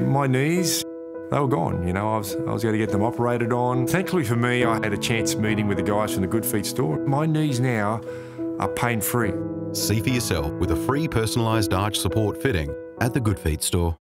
My knees, they were gone. You know, I was, I was going to get them operated on. Thankfully for me, I had a chance meeting with the guys from the Good Feet store. My knees now are pain free. See for yourself with a free personalised arch support fitting at the Good Feet store.